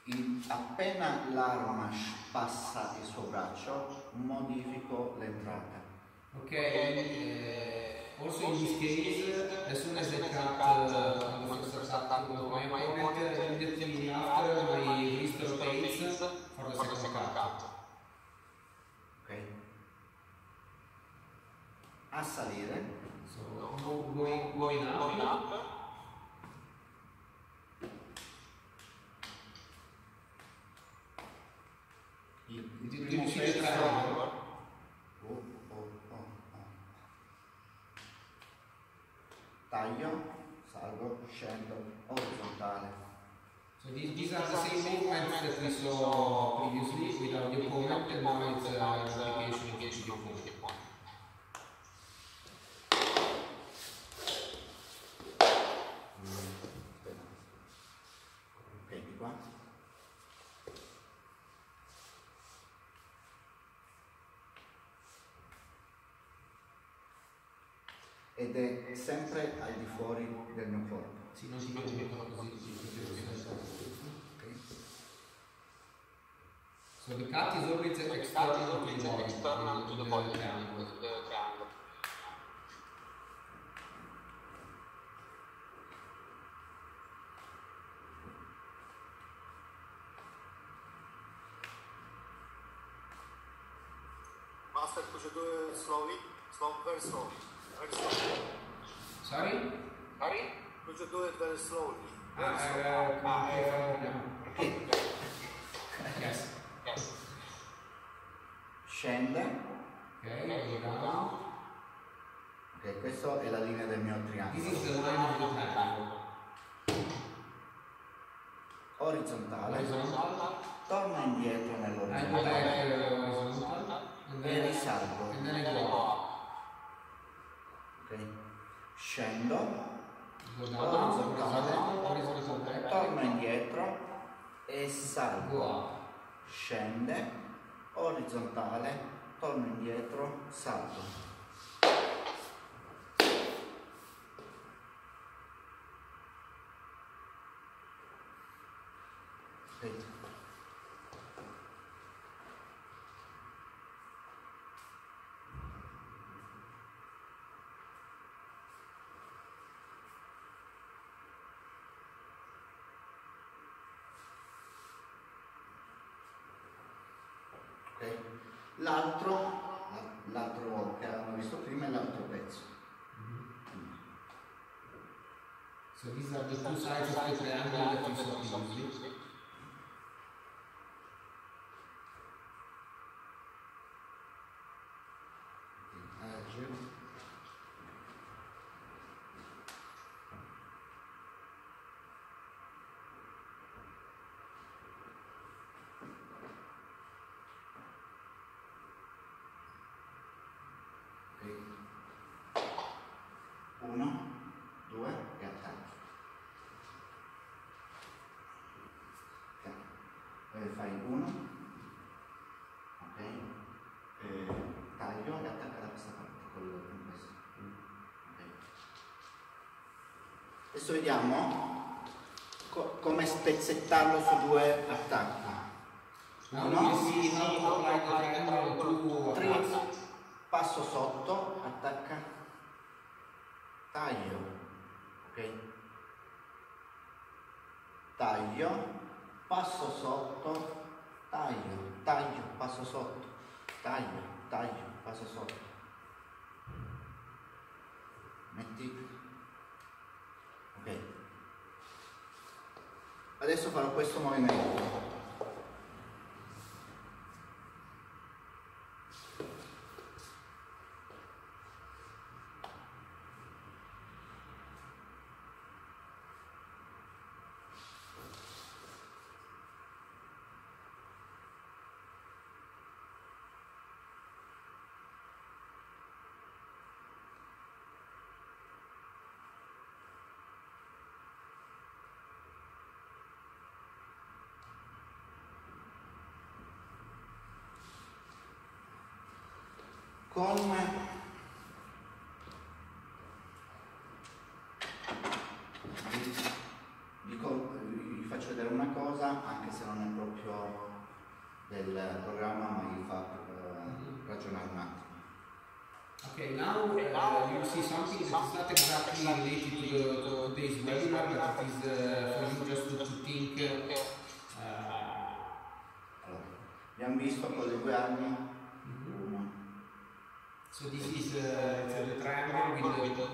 [SPEAKER 1] in- appena l'arma passa il suo braccio, modifico l'entrata.
[SPEAKER 2] Okay, uh, also in this case, as soon as I cut uh, the first attack of my opponent, immediately after my wrist rotates for the second cut.
[SPEAKER 1] Ok? A salire,
[SPEAKER 2] So go- going, going up,
[SPEAKER 1] primo
[SPEAKER 2] see the
[SPEAKER 1] pezzo
[SPEAKER 2] triangle?
[SPEAKER 1] Oh, oh, oh, oh. Taglio, salgo, scendo, orizzontale.
[SPEAKER 2] So these, these are the same movements that we saw previously without the opponent, and now it's uh, an application of the opponent.
[SPEAKER 1] Aspetta. Ok, di qua. Ed è sempre al di fuori del mio corpo.
[SPEAKER 2] Sì, non si mettono così, sì, sì, sì, sì.
[SPEAKER 1] ok?
[SPEAKER 2] So the cut is always external to the body, external to the triangle.
[SPEAKER 3] Master, could you do slowly? Slow, very slowly. Very slowly.
[SPEAKER 2] Sorry?
[SPEAKER 3] Sorry? Could you do it very slowly? Very
[SPEAKER 2] Uh,
[SPEAKER 3] slowly.
[SPEAKER 2] uh, uh, yes.
[SPEAKER 3] Yes.
[SPEAKER 1] Scende,
[SPEAKER 2] Okay, go down.
[SPEAKER 1] ok, questa è la linea del mio
[SPEAKER 2] This
[SPEAKER 1] triangolo.
[SPEAKER 2] is the line of the triangle.
[SPEAKER 1] Orizzontale, torna indietro nell'orizzontale e risalgo.
[SPEAKER 2] and then I go up.
[SPEAKER 1] ok? Scendo,
[SPEAKER 2] horizontal back.
[SPEAKER 1] torno indietro e salgo. Scende, orizzontale, torno indietro, salgo. Ok. Ok? L'altro, l'altro che avevamo visto prima è l'altro pezzo.
[SPEAKER 2] So these are the two sides of the triangle that you saw previously.
[SPEAKER 1] Ah, giro. Ok. Uno, due e attacchi. Ok. Eh, fai uno, ok? Eh, taglio e attacca da questa parte con questo. Ok. Adesso vediamo co- come spezzettarlo su due attacchi.
[SPEAKER 2] How to apply the triangle to
[SPEAKER 1] tre,
[SPEAKER 2] attacks.
[SPEAKER 1] passo sotto, attacca, taglio, ok? Taglio, passo sotto, taglio, taglio, passo sotto, taglio, taglio, passo sotto. Metti adesso farò questo movimento. Con vi, vi, faccio vedere una cosa anche se non è proprio del programma ma vi fa uh, ragionare un attimo.
[SPEAKER 2] Okay, now uh, you see something that is not exactly related to, the, to today's webinar, but it is uh, for you just to, to think. Uh,
[SPEAKER 1] allora, abbiamo visto con le due armi
[SPEAKER 2] So this is uh, the triangle with the,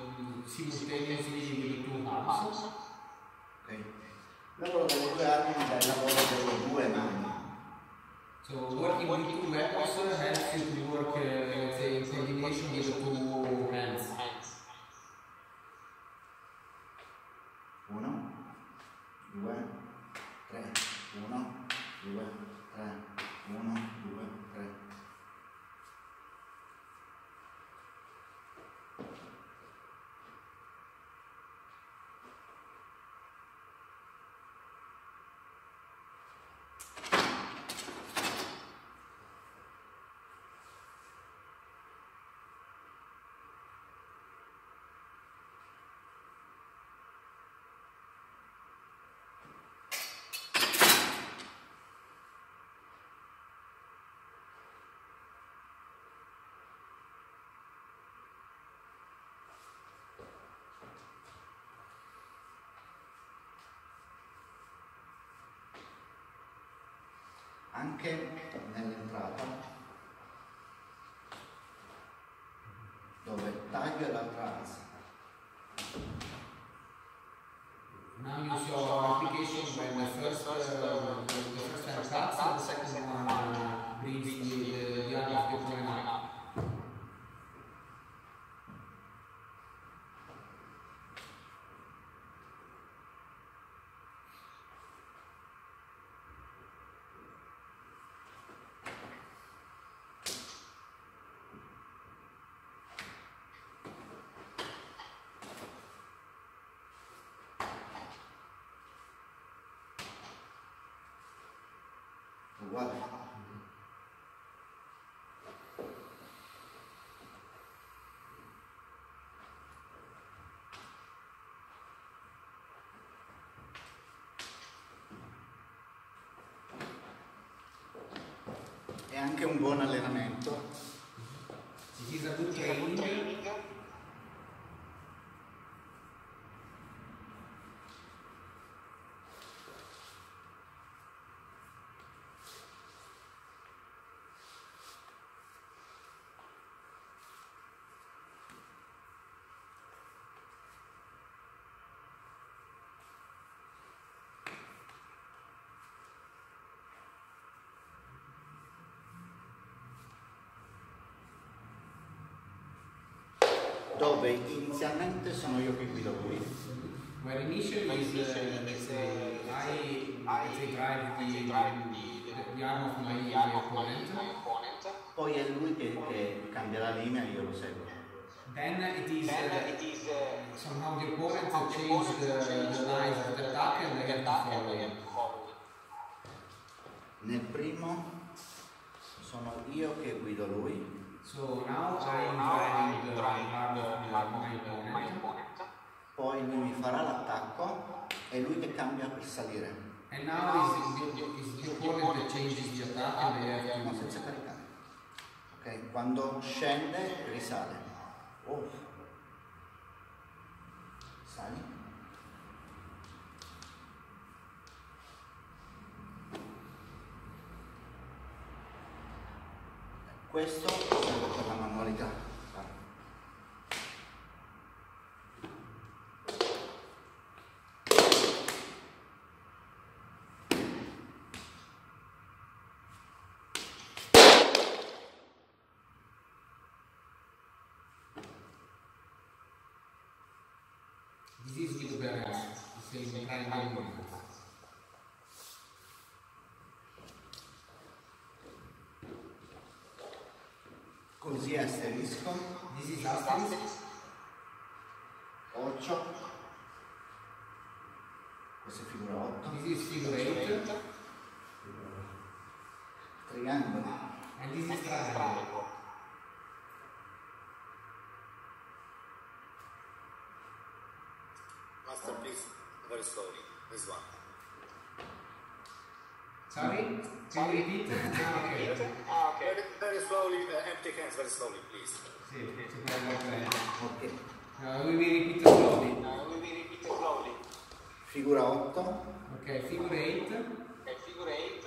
[SPEAKER 2] simultaneously with the two arms.
[SPEAKER 1] Ok. Lavoro delle due armi è il lavoro delle due mani.
[SPEAKER 2] So working with two weapons helps you to work, uh, let's say, in coordination with the two hands.
[SPEAKER 1] Uno, due, tre, uno, due, tre, uno, due, tre. Anche nell'entrata dove taglio la trans
[SPEAKER 2] Now you saw application when the first, uh, the first time cuts and the second one uh, brings the, the, the arm of the opponent up.
[SPEAKER 1] Uguale è anche un buon allenamento
[SPEAKER 2] This is a
[SPEAKER 1] dove inizialmente sono io che guido lui.
[SPEAKER 2] Where initially is, uh, let's say, I, drive the, the, the arm of my, my opponent.
[SPEAKER 1] poi è lui che, che cambia la linea e io lo seguo.
[SPEAKER 2] Then it is, uh, somehow the opponent change the, the lines of the attack and I have to follow
[SPEAKER 1] nel primo sono io che guido lui
[SPEAKER 2] So now I'm driving the arm of my opponent.
[SPEAKER 1] poi lui mi farà l'attacco e lui che cambia per salire.
[SPEAKER 2] And now is the, opponent that changes the attack and I have
[SPEAKER 1] no,
[SPEAKER 2] to...
[SPEAKER 1] senza caricare. Ok quando scende risale. Oh. sali. Questo serve per la manualità
[SPEAKER 2] five movements.
[SPEAKER 1] Così asterisco,
[SPEAKER 2] This is asterisk.
[SPEAKER 1] 8, questa è figura 8,
[SPEAKER 2] This is figure eight.
[SPEAKER 1] triangolo,
[SPEAKER 2] And this is triangle.
[SPEAKER 3] Master, please, very slowly. This one.
[SPEAKER 2] Sorry? Can you repeat? Ah, okay.
[SPEAKER 3] Ah, okay. Very, very slowly, uh, empty hands, very slowly, please.
[SPEAKER 2] Sì, può guardare.
[SPEAKER 1] ok,
[SPEAKER 2] Uh, we will repeat slowly.
[SPEAKER 3] Uh, we will repeat slowly.
[SPEAKER 1] figura 8,
[SPEAKER 2] Okay, figure eight.
[SPEAKER 3] Okay, figure eight.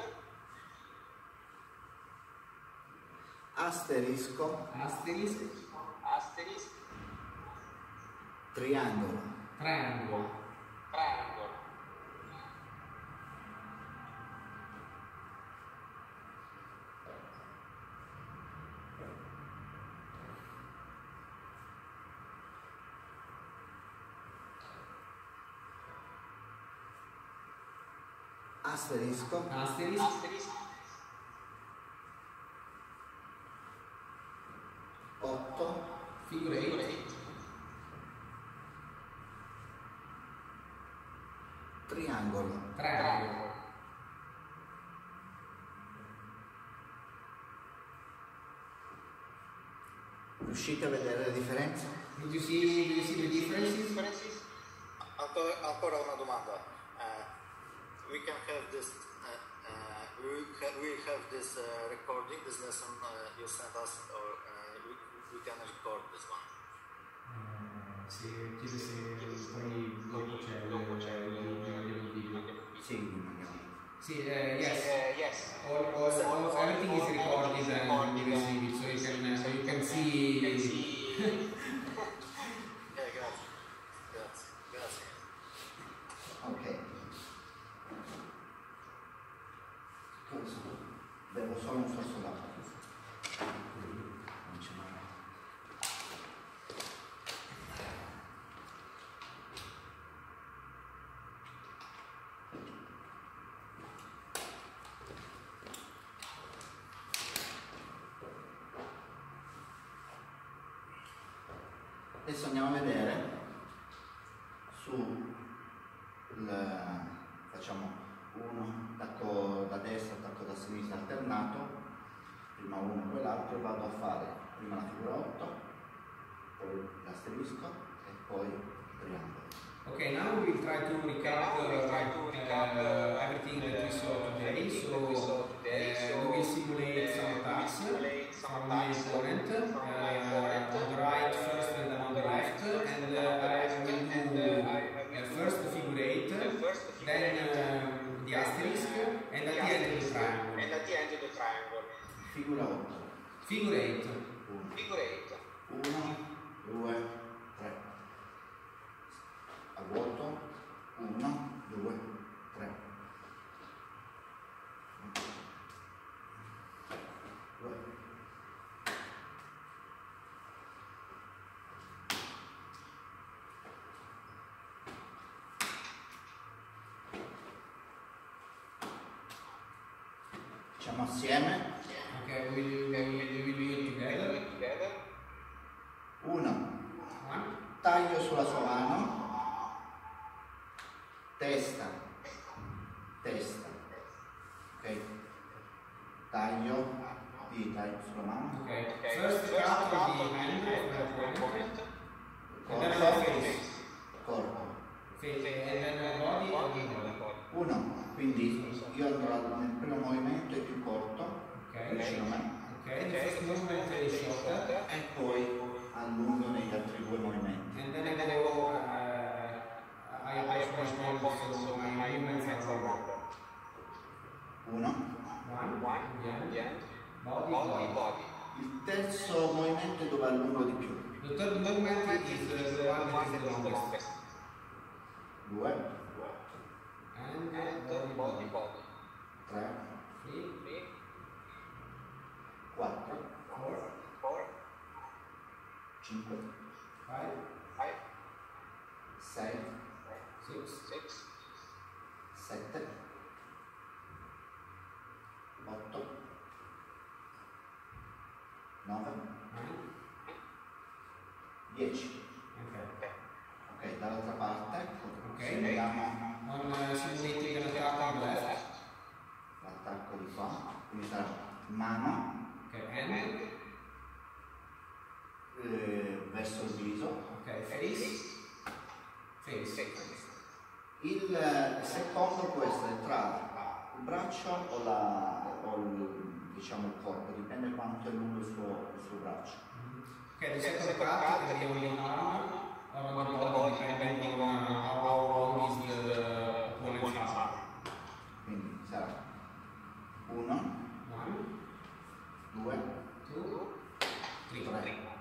[SPEAKER 1] asterisco,
[SPEAKER 2] Asterisk.
[SPEAKER 3] Asterisk.
[SPEAKER 1] triangolo,
[SPEAKER 2] Triangle.
[SPEAKER 3] Triangle.
[SPEAKER 1] Asterisco,
[SPEAKER 2] Asterisk.
[SPEAKER 3] Asterisk.
[SPEAKER 1] 8,
[SPEAKER 2] Figure
[SPEAKER 3] Figure
[SPEAKER 2] eight.
[SPEAKER 3] eight.
[SPEAKER 1] triangolo,
[SPEAKER 2] Triangle.
[SPEAKER 1] riuscite a vedere le differenze?
[SPEAKER 2] Did you see, did you see the differences?
[SPEAKER 3] Ancora una domanda. Uh, we can have this. Uh, uh, we can we have this uh, recording, this lesson uh, you sent us, or uh, we, we can record this one.
[SPEAKER 2] Sì, chiede se poi dopo c'è il il video.
[SPEAKER 1] Sì.
[SPEAKER 2] Sì, eh, yes.
[SPEAKER 3] yes.
[SPEAKER 2] All, all, all, everything is recorded and you receive it, so you can, so you can see.
[SPEAKER 1] Adesso andiamo a vedere su il, facciamo uno, attacco da destra, attacco da sinistra alternato, prima uno poi l'altro, vado a fare prima la figura 8, poi l'asterisco e poi il triangolo.
[SPEAKER 2] Okay, now we will try to recap, uh, uh, everything that we saw today. So uh, we will simulate some attacks from my opponent uh, on the right first and then on the left. And uh, I will do uh, first the figure eight, then um, the asterisk, and at the end the triangle.
[SPEAKER 3] And at the end the triangle.
[SPEAKER 1] Figura 8,
[SPEAKER 2] Figure eight.
[SPEAKER 1] 1,
[SPEAKER 3] Figure eight.
[SPEAKER 1] 1, 2, 3. A vuoto, 1, 2, 3. Facciamo assieme.
[SPEAKER 2] Okay, we will, we we do it together.
[SPEAKER 1] 1.
[SPEAKER 2] One,
[SPEAKER 1] Taglio sulla sua mano. Testa. Testa. Ok. Taglio. Dita sulla mano.
[SPEAKER 2] okay. First cut the hand of the opponent, and then the
[SPEAKER 1] Corpo.
[SPEAKER 2] face.
[SPEAKER 1] Corpo.
[SPEAKER 2] Face, and then the body of the body.
[SPEAKER 1] 1. Quindi io andrò nel primo movimento è più corto,
[SPEAKER 2] Okay.
[SPEAKER 1] vicino a me,
[SPEAKER 2] Okay, the first movement is shorter,
[SPEAKER 1] e poi allungo negli altri due movimenti.
[SPEAKER 2] and then I go, uh, I approach my opponent, so my movements are longer.
[SPEAKER 1] 1.
[SPEAKER 2] One,
[SPEAKER 3] One.
[SPEAKER 2] yeah.
[SPEAKER 3] Yeah.
[SPEAKER 2] body,
[SPEAKER 3] Body,
[SPEAKER 2] body.
[SPEAKER 3] body.
[SPEAKER 1] Il terzo movimento è dove allungo di più.
[SPEAKER 2] The third movement is uh, the one that is the longest.
[SPEAKER 1] 2,
[SPEAKER 2] And
[SPEAKER 3] And
[SPEAKER 2] uh,
[SPEAKER 3] uh,
[SPEAKER 2] body,
[SPEAKER 3] body,
[SPEAKER 2] body.
[SPEAKER 3] body.
[SPEAKER 1] 3,
[SPEAKER 2] Three,
[SPEAKER 3] Three,
[SPEAKER 1] 4,
[SPEAKER 2] four,
[SPEAKER 3] four,
[SPEAKER 1] 5,
[SPEAKER 2] five,
[SPEAKER 3] five,
[SPEAKER 1] 6,
[SPEAKER 2] six,
[SPEAKER 3] six,
[SPEAKER 1] 7, 8, 9, 10.
[SPEAKER 2] Okay.
[SPEAKER 1] Ok, dall'altra parte,
[SPEAKER 2] Ok.
[SPEAKER 1] simuliamo
[SPEAKER 2] On uh, simulating an attack on the left.
[SPEAKER 1] l'attacco di qua, quindi sarà mano
[SPEAKER 2] Okay, hand.
[SPEAKER 1] eh, verso il viso.
[SPEAKER 2] Okay, face. Face.
[SPEAKER 1] Il secondo può essere tra il braccio o, la, o il, diciamo il corpo, dipende quanto è lungo il suo, il suo braccio
[SPEAKER 2] che è stato toccato perché voglio una quando poi prendi con Auro Mister buona sala.
[SPEAKER 1] Quindi sarà 1, 2, 3.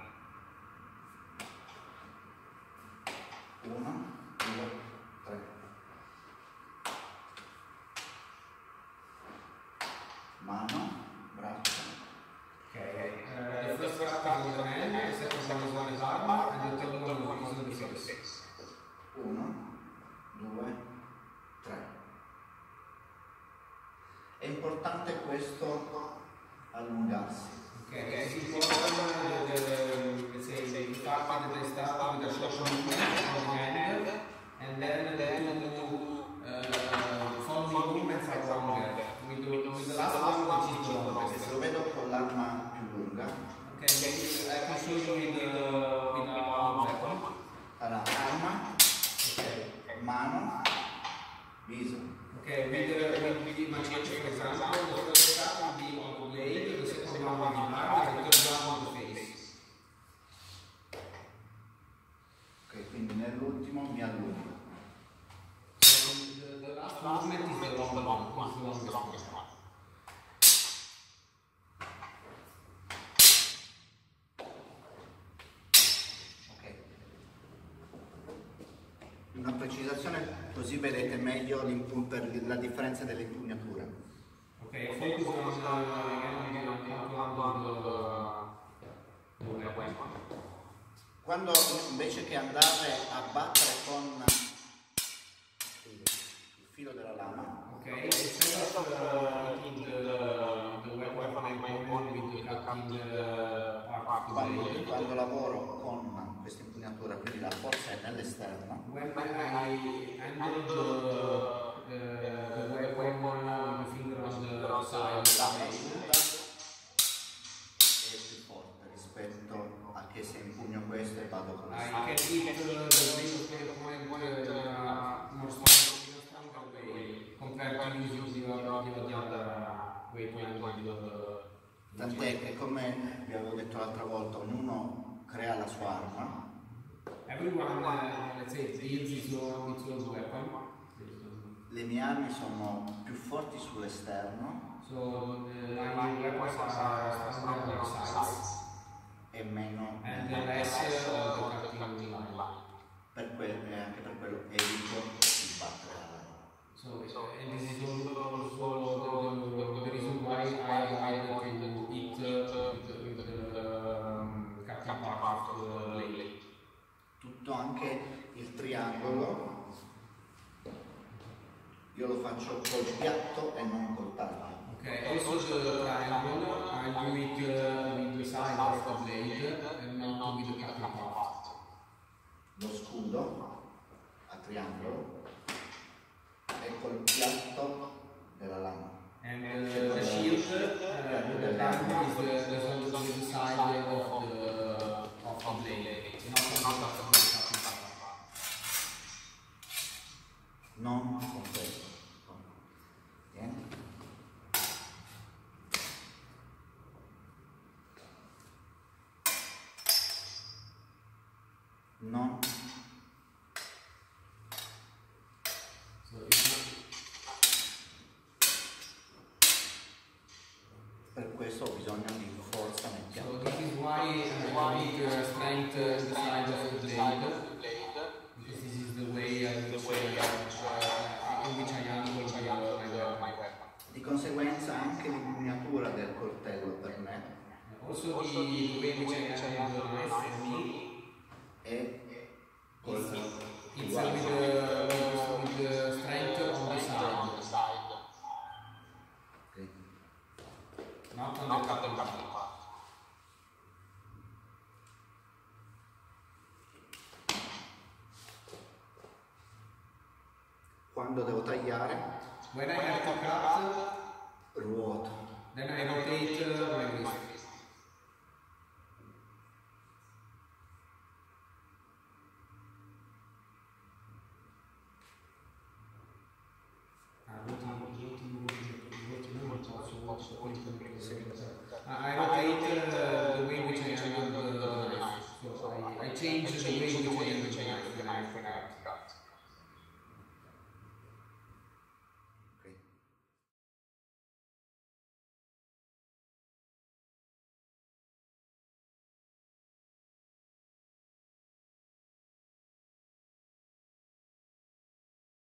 [SPEAKER 1] Una precisazione così vedete meglio la differenza delle impugnature.
[SPEAKER 2] Okay, focus.
[SPEAKER 1] Quando invece che andare a battere con il filo della lama,
[SPEAKER 2] Okay,
[SPEAKER 1] quando, quando lavoro con questa impugnatura, quindi la forza è nell'esterno,
[SPEAKER 2] when I handle the the, the weapon with the finger on the side
[SPEAKER 1] è più forte rispetto a che se impugno questo e vado con
[SPEAKER 2] I
[SPEAKER 1] l'esterno.
[SPEAKER 2] can hit the, the blade of uh, more strong, in a stronger way compared to using the, the, the other
[SPEAKER 1] Tant'è che come vi avevo detto l'altra volta, ognuno crea la sua arma,
[SPEAKER 2] Everyone, uh, let's say, builds its own, its own weapon.
[SPEAKER 1] le mie armi sono più forti sull'esterno
[SPEAKER 2] So the my weapons are stronger on the sides
[SPEAKER 1] e meno
[SPEAKER 2] and the less uh, the cutting line.
[SPEAKER 1] per quello e anche per quello evito di battere la lama.
[SPEAKER 2] So and this is also the, the, the reason why I like to eat uh,
[SPEAKER 1] Tutto anche il triangolo io lo faccio col piatto e non col taglio.
[SPEAKER 2] Okay, also the triangle, I do it with the side of the blade and not with the part.
[SPEAKER 1] Lo scudo a triangolo e col piatto della lama.
[SPEAKER 2] And uh,